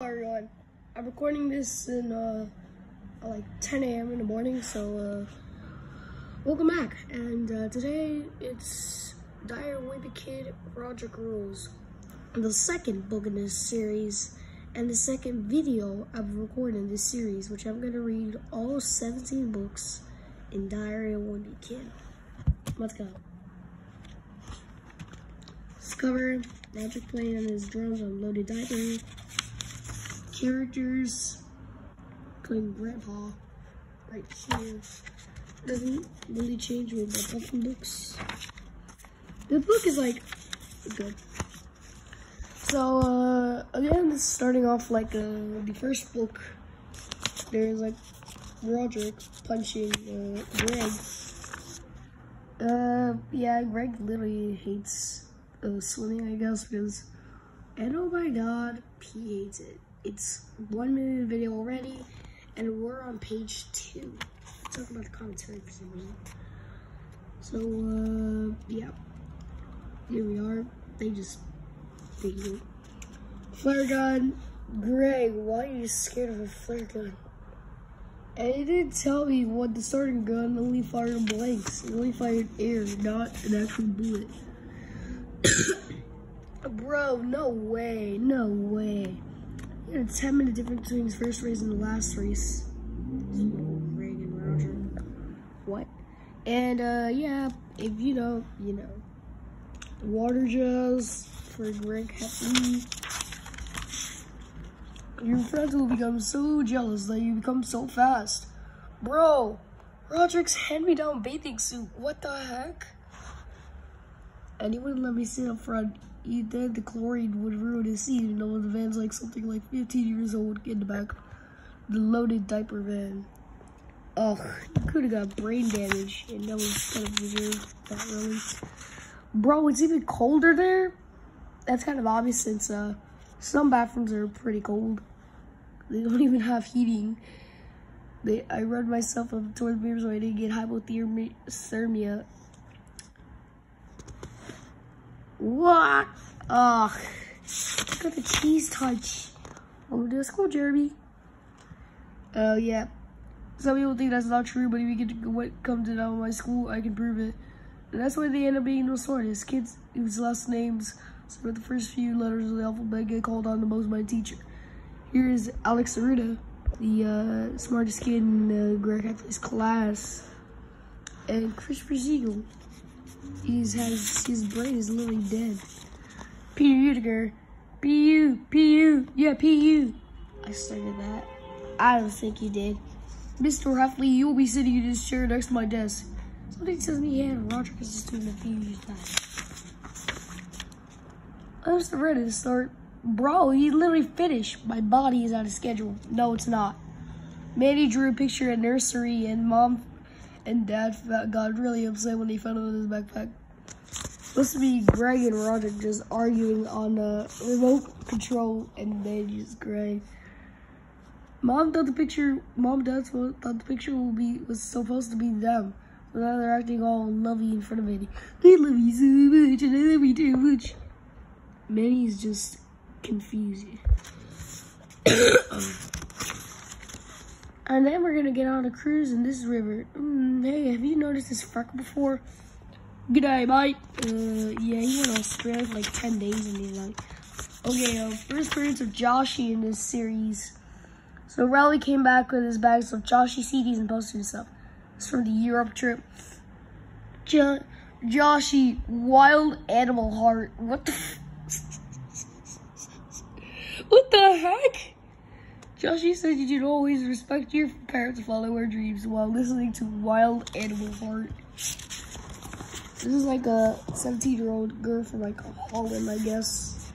everyone. I'm recording this in uh, like 10 a.m. in the morning, so uh, welcome back. And uh, today it's Dire Wimpy Kid Rodrick Rules, the second book in this series, and the second video I've recorded in this series, which I'm gonna read all 17 books in Diary of Wimpy Kid. Let's go. Discover Magic playing on his drums on Loaded Diaper characters, including Grandpa, right here. Doesn't really change with the books. The book is like good. So uh, again, this is starting off like uh, the first book. There's like Rodrick punching uh, Greg. Uh, yeah, Greg literally hates uh, swimming, I guess, because, and oh my god, he hates it. It's one minute video already, and we're on page two. Let's talk about the commentary for some reason. So, uh, yeah. Here we are. They just, they do. Flare gun. Greg, why are you scared of a flare gun? And it didn't tell me what the starting gun only fired blanks. It only fired air, not an actual bullet. Bro, no way, no way. A 10 minute difference between his first race and the last race. Reagan Roger. What? And uh yeah, if you know, you know. Water jars for Greg Happy. Your friends will become so jealous that you become so fast. Bro, Rodrick's hand-me-down bathing suit. What the heck? Anyone let me sit up front. He then the chlorine would ruin his seat and know the van's like something like 15 years old in the back. The loaded diaper van. Ugh, you could have got brain damage and that was kind of deserved that really. Bro, it's even colder there. That's kind of obvious since uh, some bathrooms are pretty cold. They don't even have heating. They, I run myself up towards mirrors so I didn't get hypothermia what? Ugh. Look at the cheese touch. Oh, let's go, Jeremy. Oh, uh, yeah. Some people think that's not true, but if you get what comes to know my school, I can prove it. And that's why they end up being the smartest. Kids whose last names start the first few letters of the alphabet get called on the most by the teacher. Here is Alex Aruda, the uh, smartest kid in uh, Greg Heffley's class. And Christopher Siegel, He's has his brain is literally dead. Peter Udiger. P-U, P-U, yeah, P-U. I started that. I don't think he did. Mr. Heffley, you'll be sitting in this chair next to my desk. Somebody tells me he had Roger is just doing a few years back. I'm just ready to start. Bro, he literally finished. My body is out of schedule. No, it's not. Manny drew a picture at nursery and mom and dad got really upset when he found it in his backpack. Supposed to be Greg and Roger just arguing on the remote control and then just Greg. Mom thought the picture, mom dad thought the picture will be was supposed to be them. But now they're acting all lovey in front of Manny. They love you so much and I love you too much. Manny's just confused. Um, And then we're gonna get on a cruise in this river. Mm, hey, have you noticed this freckle before? G'day, mate. Uh, yeah, he went to Australia for like 10 days and he's like, okay, uh, first appearance of Joshie in this series. So Rowley came back with his bags of Joshie CDs and posted and stuff. It's from the Europe trip. Jo Joshie, wild animal heart. What the What the heck? Joshie said you should always respect your parents' follow their dreams while listening to Wild Animal Heart. This is like a 17 year old girl from like Holland, I guess.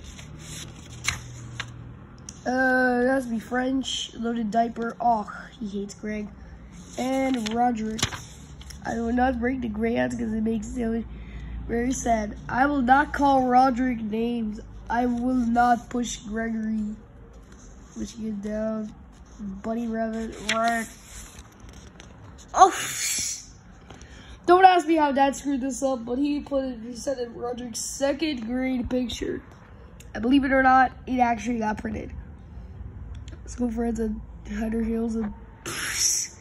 Uh, that has to be French. Loaded diaper. Oh, he hates Greg. And Rodrick. I will not break the crayons because it makes it very sad. I will not call Rodrick names. I will not push Gregory. Which get down. Bunny Rabbit. Right. Oh! Don't ask me how dad screwed this up, but he put it, he said it Rodrick's second grade picture. And believe it or not, it actually got printed. School friends and Hunter Hills and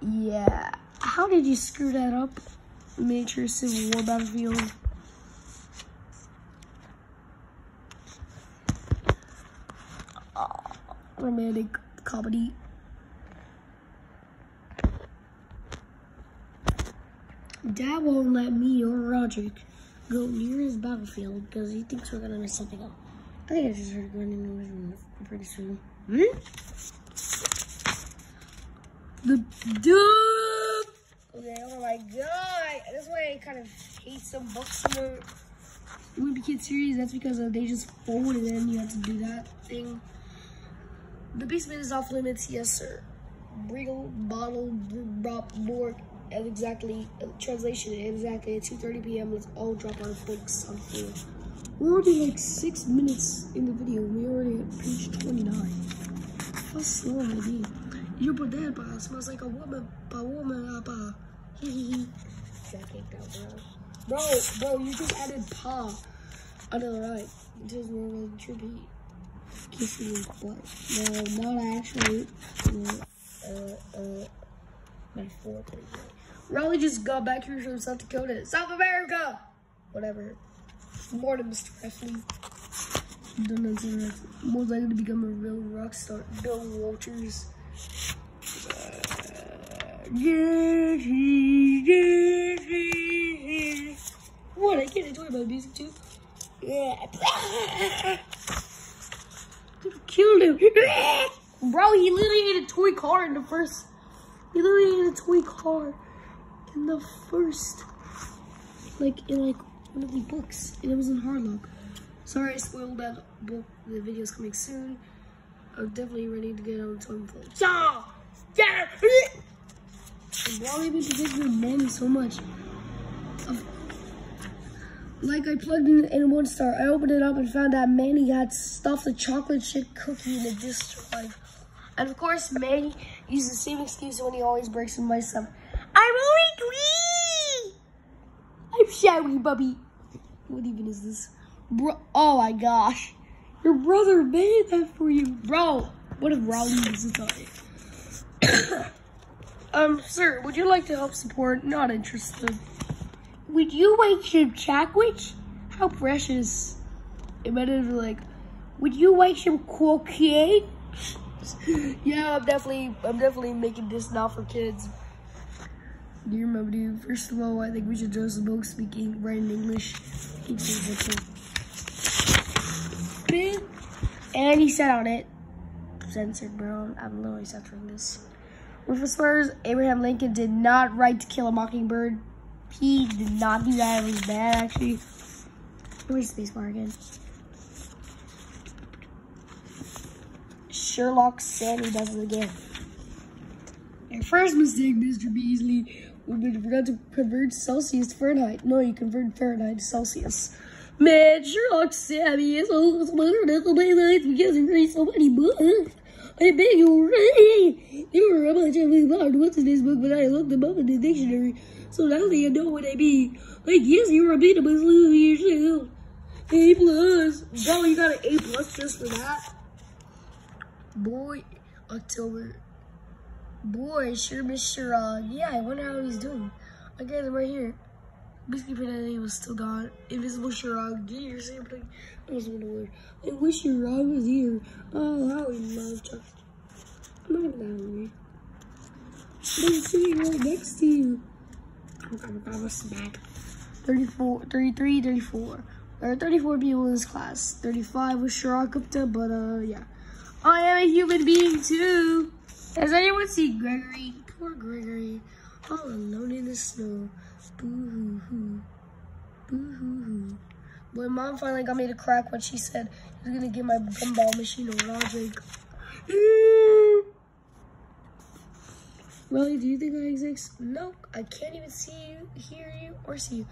yeah. How did you screw that up? Miniature Civil War battlefield. Romantic comedy. Dad won't let me or Rodrick go near his battlefield because he thinks we're gonna mess something up. I think I just heard the room pretty soon. Hmm? The dude. Okay, oh my god. That's why I kind of hate some books in the Wimpy Kid series. That's because they just fold in. You have to do that thing. The basement is off limits, yes, sir. Briegel, bottle, drop, Bork, exactly, uh, translation, exactly at 2.30 p.m. Let's all drop our flicks on floor. We're already like six minutes in the video. We're already at page 29. How slow I being? You put that pa smells like a woman, pa woman, pa. Hee hee bro. Bro, bro, you just added pa. I know, right? More of a trippy kissing his butt. No, not actually. Uh, uh, metaphorically. Rowley just got back here from South Dakota. South America! Whatever. More than Mr. Wrestling. Most likely to become a real rock star. Bill Walters. What? I can't enjoy my music too. Yeah. Killed him. Bro, he literally ate a toy car in the first. He literally ate a toy car in the first. Like, in like one of the books. And it was in Hardlock. Sorry I spoiled that book. The video's coming soon. I'm definitely ready to get on time phone. Yeah! Yeah! Why have been predicting Manny so much? Like I plugged in in one star, I opened it up and found that Manny had stuffed a chocolate chip cookie in a drive. And of course, Manny uses the same excuse when he always breaks in my stuff. I'm only three! I'm sorry, Bubby. What even is this? Bro, oh my gosh. Your brother made that for you. Bro, what if Rowdy it? um, sir, would you like to help support? Not interested. Would you like some chocolate? How precious. It might have like, would you like some cocaine? yeah, I'm definitely, I'm definitely making this not for kids. Dear Mom, dude, first of all, I think we should just both speaking right in English. And he said on it, censored, bro. I'm literally censoring this. Rufus swears, Abraham Lincoln did not write To Kill a Mockingbird. He did not do that. It was bad, actually. Where's spacebar again? Sherlock said he does it again. Your first mistake, Mr. Beasley, would be to forget to convert Celsius to Fahrenheit. No, you convert Fahrenheit to Celsius. Man, Sherlock Sammy is so smart at my life because he reads so many books. I beg you, right? There were a bunch of about what's in this book, but I looked them up in the dictionary. So now that you know what I mean. Like, yes, you're a bit of yourself. A plus. Bro, you got an A plus just for that? Boy, October. Boy, sure, Mr. Uh, yeah, I wonder how he's doing. I got him right here. Basically, Vanity was still gone. Invisible Chirag, get your sampling. I was gonna word. I wish Chirag was here. Oh, how we love Chuck. I'm not hungry. But he's sitting right next to you. I'm gonna grab a snack. 34, 33, 34. There are 34 people in this class. 35 was Gupta, but uh, yeah. I am a human being too. Has anyone seen Gregory? Poor Gregory. All alone in the snow. Boo hoo hoo. Boo hoo hoo. When mom finally got me to crack what she said was gonna give my gumball machine to Roderick. Really, do you think I exist? Nope. I can't even see you, hear you, or see you.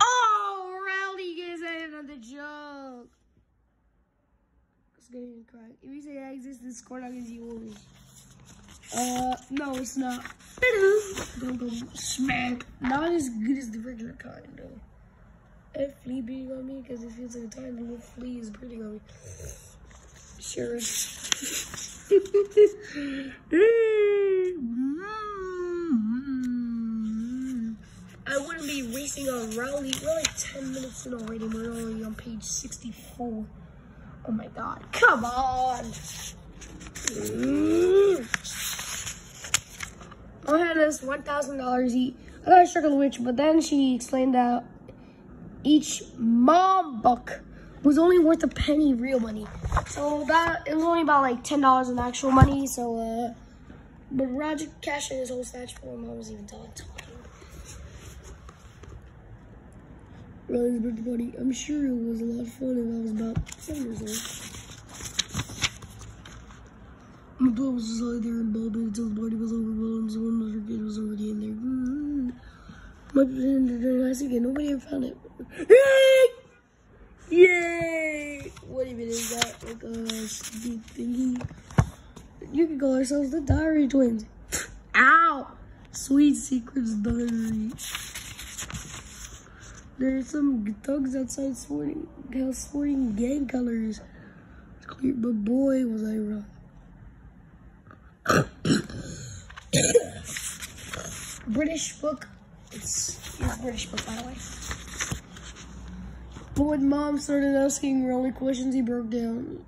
Oh, Rowdy gets the joke. It's getting crack. If you say I exist, this score not gonna you uh, no, it's not. Don't go smack. Not as good as the regular kind, though. And flea beating on me because it feels like a tiny little flea is breathing on me. Sure. I wouldn't be racing on rally. We're like 10 minutes in already. We're only on page 64. Oh my god. Come on. I had this $1,000 each. I I struggled which, but then she explained that each mom buck was only worth a penny real money. So that it was only about like ten dollars in actual money. So uh but Roger cashed in his whole stash for him. I was even done talking. Riley's birthday party. I'm sure it was a lot of fun if I was about seven years old. My dad was lying there and bawling until the party was over. So one other kid was already in there. Mm-hmm. Much I again. Nobody ever found it. Yay! What even is that? Like a big thingy? You can call ourselves the Diary Twins. Ow! Sweet Secrets Diary. There are some thugs outside sporting, sporting gang colors. But boy, was I wrong. British book. It's, it's British book, by the way. But when mom started asking Rowley questions, he broke down.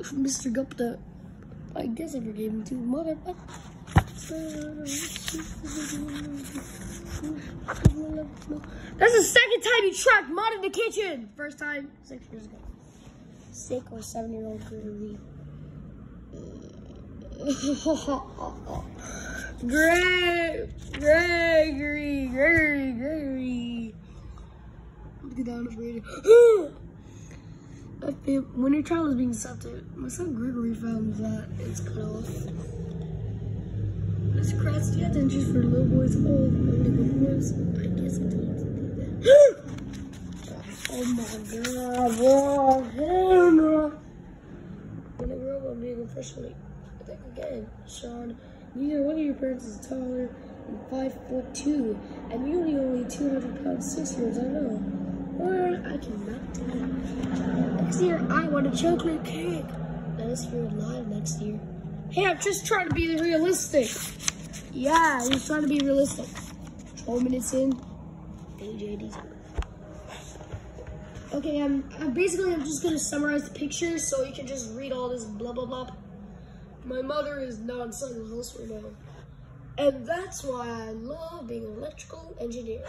Mr. Gupta, I guess I forgave him too. Mother. That's the second time you tracked mud in the kitchen. First time, six years ago. Sick or seven year old Gregory. Greg, Gregory, Gregory, Gregory. That on his radio. when your child is being accepted, my son Gregory found that it's cut off. This cross the attention for little boys all boys. I guess I told you that. oh my god, bro, Hannah. I'm being. Think again, Sean, neither one of your parents is taller than five foot two, and you only only 200 pounds, six years, I know. Or I cannot do it. Next year, I want a chocolate cake. That is for live next year. Hey, I'm just trying to be realistic. Yeah, he's trying to be realistic. 12 minutes in, AJD. Okay, I'm, basically I'm just gonna summarize the pictures so you can just read all this blah blah blah. My mother is not inside the house right now. And that's why I love being an electrical engineer.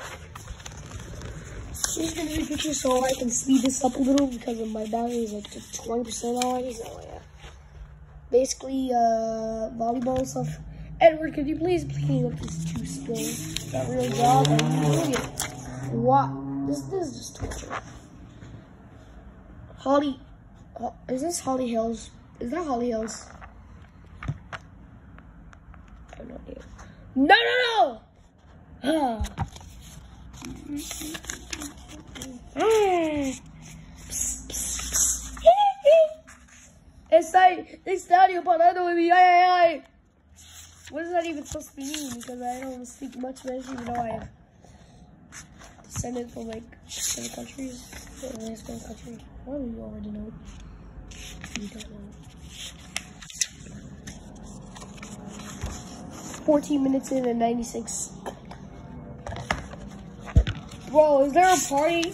Here's gonna be pictures so I can speed this up a little because my battery is like 20% already. So yeah. Basically, uh, volleyball stuff. Edward, could you please clean up these two spills? That real job. What? This, this is just torture. Holly, is this Holly Hills? Is that Holly Hills? I no idea. No, no, no! Estoy, estadio parado de mi, ay, ay, ay. What does that even supposed to mean? Because I don't speak much Spanish, even though I have descended from like seven countries, seven countries. Well, you already know. You don't know. 14 minutes in and 96. Bro, is there a party?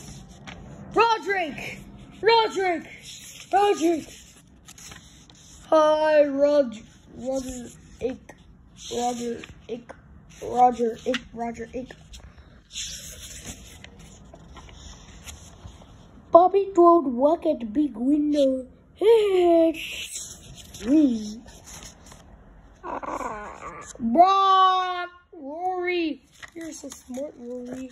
Rodrick! Rodrick! Rodrick! Hi, Roger. Roger Ick. Roger Ick. Roger Ick. Roger Ick. Bobby don't work at big window. Me. Ah, Brock! Rory! You're so smart, Rory.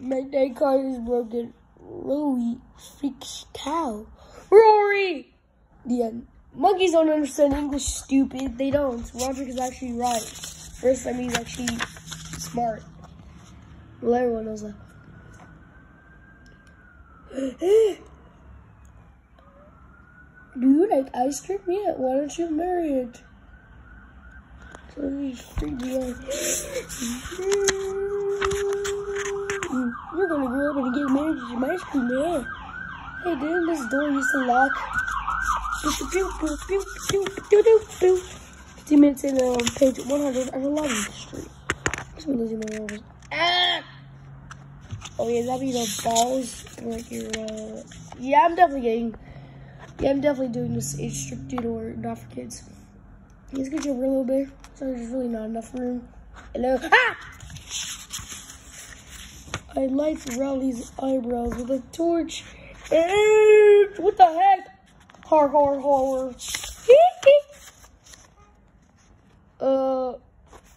My day card is broken. Louie freaks cow. Rory! The end. Monkeys don't understand English, stupid. They don't. Rodrick is actually right. First time he's actually smart. Well, everyone knows that. Do you like ice cream? Yeah, why don't you marry it? You're gonna grow up and get married to some ice cream man. Hey, didn't this door used to lock? 15 minutes in um, page 111th Street. Been losing my nerves. Oh yeah, that'd be the balls. Like your, uh... Yeah, I'm definitely getting... Yeah, I'm definitely doing this age restricted or not for kids. Let's get your room a little bit. So there's really not enough room. Hello? Ah! I light Rowley's eyebrows with a torch. And what the heck? Har har har. uh,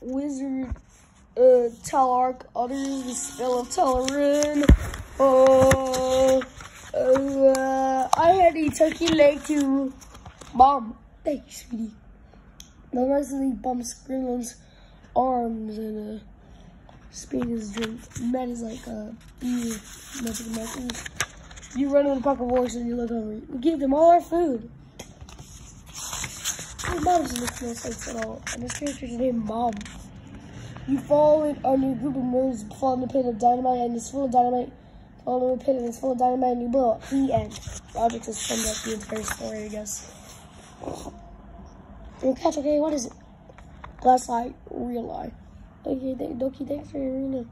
wizard, uh, Talark utters the spell of Telerin. Uh, uh, I had a turkey leg too. Mom, thank you, sweetie. The rest of the bumps Gremlin's arms and uh, Speed his drink. Man is like uh, you, Mexican Americans. You run in the of horse and you look hungry. We give them all our food. Mom doesn't make no sense at all. And this character's named Mom. You fall in on your group of nerds, fall in the pit of dynamite, and it's full of dynamite. Fall in the pit and it's full of dynamite, and you blow up. The end. Logic has summed up the entire story, I guess. And catch, okay, what is it? Glass eye, real eye. Okay, th Doki, thanks for your arena.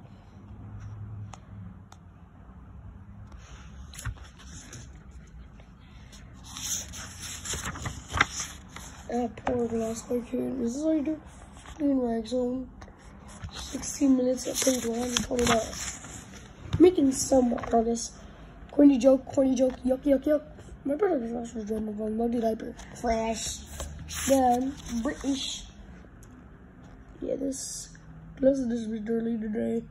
Ah, poor glass eye kid. This is you do doing rag zone. 16 minutes at page 129. Making some progress. Corny joke, corny joke, yuck, yuck, yuck. My brother was also drama from Loaded Diaper. Fresh. Then, British. Yeah, this Plus, this is early today.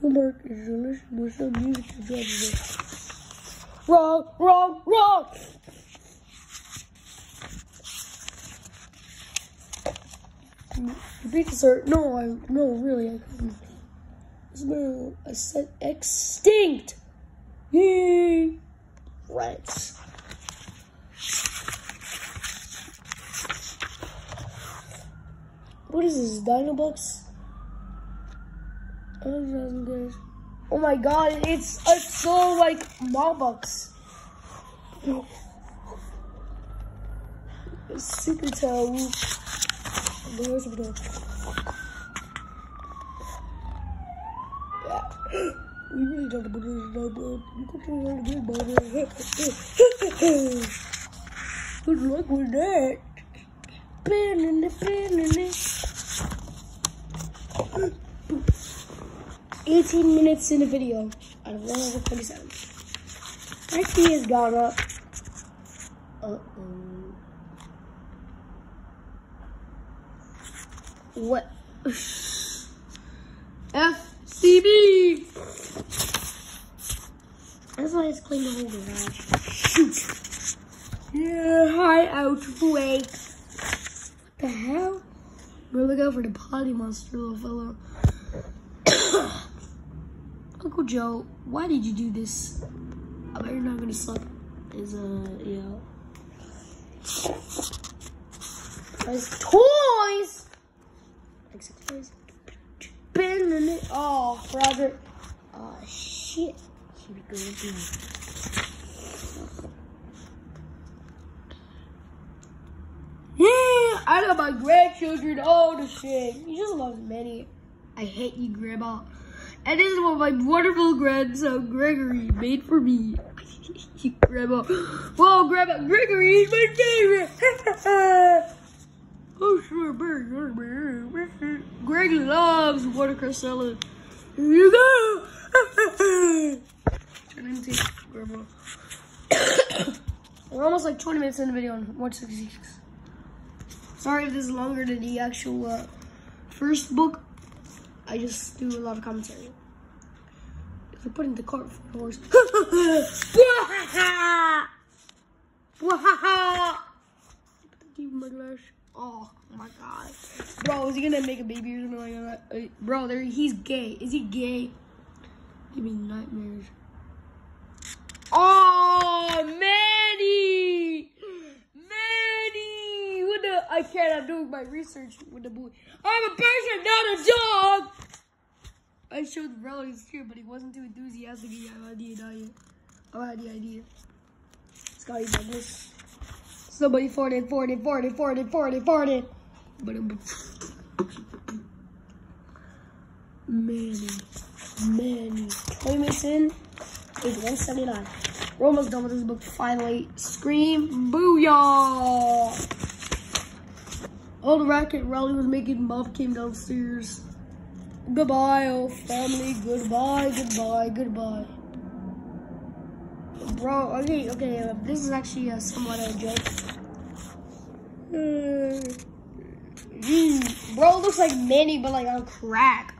Homework is delicious with some music to drive today. Wrong, wrong, wrong! The sir. No, I no, really, I couldn't. A set extinct. Right. What is this? Dinobucks? Oh my god, it's it's so like Marbucks. Super toe. Where's the door? We really don't believe that, you could try to get better. Good luck with that. Spinning it, spinning it. 18 minutes in a video out of 127. My key has gone up. Uh-oh. What? FCB! That's why it's clean the whole garage. Shoot! Yeah, hi, outbreak. What the hell? We're looking out for the potty monster, little fellow. Uncle Joe, why did you do this? I bet you're not gonna suck. Is uh, yeah. There's toys. Like six toys. Spinning it. Oh, Roger. Oh shit. Here we go again. Yeah, I got my grandchildren. All the shit. You just love many. I hate you, Grandma. And this is what my wonderful grandson Gregory made for me. Grandma. Whoa, Grandma, Gregory is my favorite. Greg loves watercress salad. Here you go. Turn into Grandma. We're almost like 20 minutes in the video on 166. Sorry if this is longer than the actual uh, first book. I just do a lot of commentary. If I put in the cart for the horse. my gosh. Oh my god. Bro, is he gonna make a baby or something like that? Uh, bro, there he's gay. Is he gay? Give me nightmares. Oh Manny! Manny! What the I I'm doing my research with the boy. I'm a person, not a dog! I showed Relatives here, but he wasn't too enthusiastic. He had the idea. I had the idea. Scotty Douglas. Somebody farted, farted, farted, farted, farted, farted. Manny, Manny. 20 minutes in, page 179. We're almost done with this book. Finally, scream, booyah! All the racket Raleigh was making, Bob came downstairs. Goodbye, old family. Goodbye, goodbye, goodbye. Bro, okay, okay, this is actually a somewhat a joke. Mm, bro looks like Manny, but like on crack.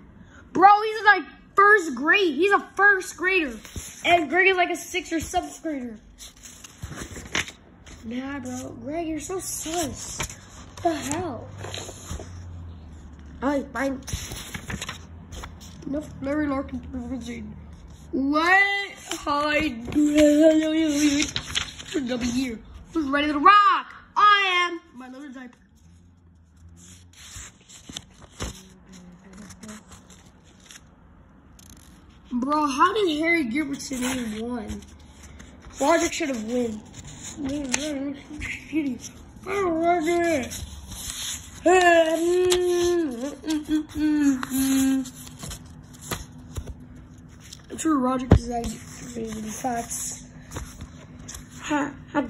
Bro, he's like first grade. He's a first grader. And Greg is like a sixth or seventh grader. Nah, bro. Greg, you're so sus. What the hell? Alright, fine. No, Larry Larkin. What? Hi. W here. Who's ready to rock? I am. My little diaper. Bro, how did Harry Gilbertson even won? Logic should have won. Sure Roger is aggravated facts. Ha, ha,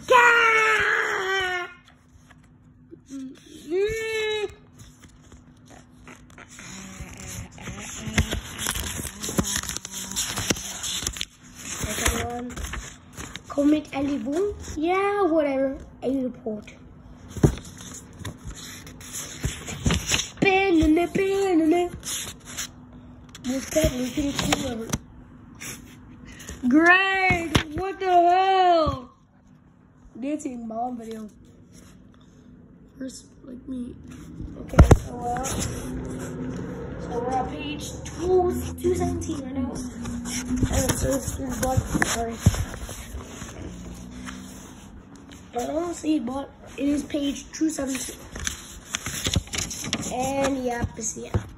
Comment allez-vous? Yeah, whatever. A report. Banana, banana. Most definitely pretty cool Greg, what the hell? Dancing mom video. First, like me. Okay, so uh, so we're on page two, 217 right now. And so this is blood. Sorry. I don't see but it is page 217. And yeah, it's the end.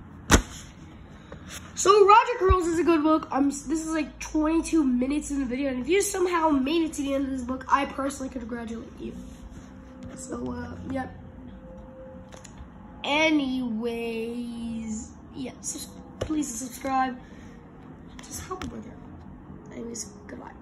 So Roger Girls is a good book. Um, this is like 22 minutes in the video, and if you somehow made it to the end of this book, I personally congratulate you. So, uh, yep. Anyways, yeah, please subscribe. Just help a brother. Anyways, goodbye.